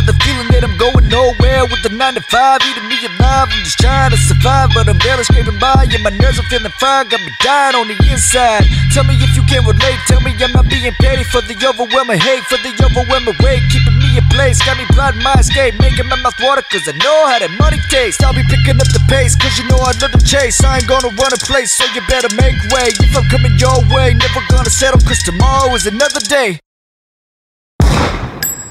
of the feeling that I'm going nowhere with the 9 to 5 eating me alive. I'm just trying to survive, but I'm barely scraping by. Yeah, my nerves are feeling fried, got me dying on the inside. Tell me if you can relate, tell me I'm not being petty for the overwhelming hate, for the overwhelming weight, keeping me in place. Got me blind, my escape, making my mouth water, cause I know how that money tastes. I'll be picking up the pace, cause you know I love the chase. I ain't gonna run a place, so you better make way. If I'm coming your way, never gonna settle, cause tomorrow is another day.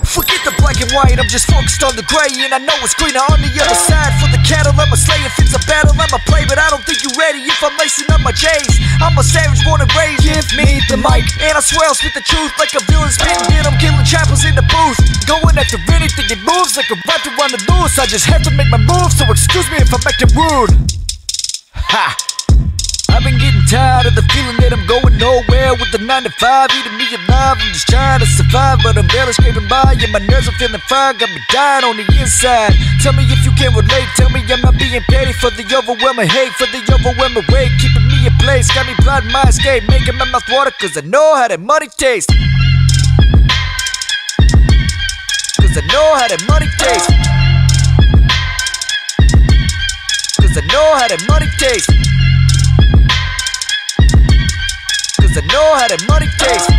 Forget the black and white, I'm just focused on the gray. And I know it's greener on the other side. For the cattle, I'm a slay If it's a battle, I'm a play But I don't think you ready. If I'm lacing up my J's I'm a savage born and raised. Give me the mic And I swear I'll speak the truth Like a villain spitting it I'm killing trappers in the booth. Going after anything that moves Like a raptor on the loose I just have to make my move So excuse me if I'm acting rude. Ha! I've been getting tired of the feeling that I'm going nowhere with the 9 to 5 eating me alive. I'm just trying to but I'm barely scraping by. Yeah, my nerves are feeling fried, got me dying on the inside. Tell me if you can relate, tell me I'm not being petty for the overwhelming hate, for the overwhelming weight, keeping me in place. Got me blind, my escape, making my mouth water, cause I know how that money tastes. Cause I know how that money tastes. Cause I know how that money tastes. Cause I know how that money tastes.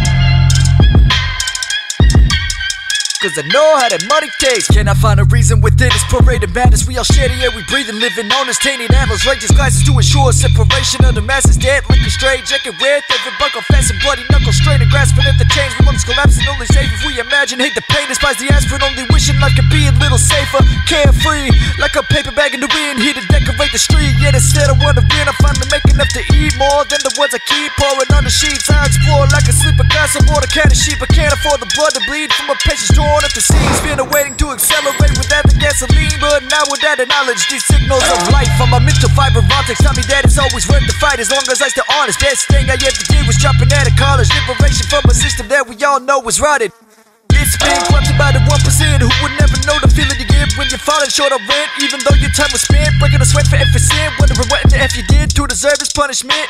Cause I know how that money tastes. Can I find a reason within this parade of madness? We all share the air we breathe and living on this tainted atlas. Righteous glasses to ensure separation of the masses. Dead, liquor straight, jacket red, every buckle fast and bloody knuckle straight and grasping at the chains. We lungs collapsing, only safe if we imagine. Hate the pain, despise the aspirin, only wishing life could be a little safer. Carefree, like a paper the street. Yet instead of wondering, I finally make enough to eat more than the ones I keep pouring on the sheets. I explore like a sleeper, got some water, can of sheep, I can't afford the blood to bleed from a patient's drawn at the seams. Been waiting to accelerate without the gasoline, but now without the knowledge, these signals of life. I'm a mental fiber optics. Tell me that it's always worth the fight as long as I stay honest. Best thing I ever did was dropping out of college. Liberation from a system that we all know is rotted. It's been corrupted by the 1% who would never know the feeling when you're falling short of rent. Even though your time was spent breaking a sweat for every sin, wondering what in the F you did to deserve this punishment.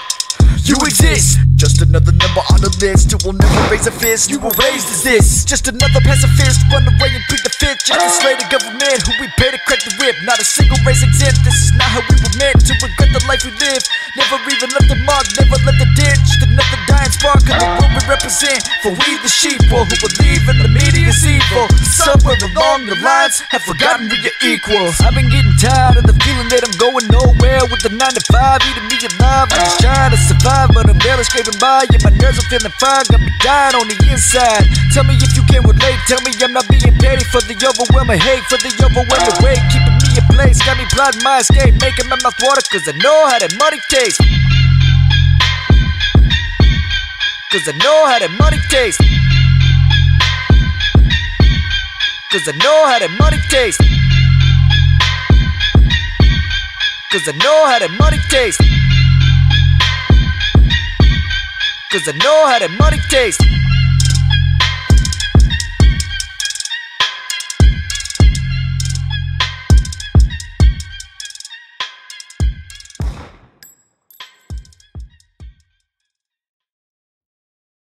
You exist, just another number on the list who will never raise a fist. You were raised this, just another pacifist. Run away and plead the fifth. Just a slave government who we pay to crack the whip. Not a single race exempt. This is not how we were meant to regret the life we live. Never even left a mark, never left a dent. Just another dying spark of the world we represent. For we the sheeple who believe in the media's evil. Somewhere along the lines have forgotten we are equals. I've been getting tired of the feeling that I'm going nowhere with the 9 to 5 eating me alive. I'm just trying to survive, but I'm barely scraping by. Yeah, my nerves are feeling fine, got me dying on the inside. Tell me if you can relate, tell me I'm not being petty for the overwhelming hate, for the overwhelming weight, keeping me in place. Got me blind, my escape, making my mouth water, cause I know how that money tastes. Cause I know how that money tastes. Cause I know how that money tastes. Cause I know how that money tastes. Cause I know how that money tastes.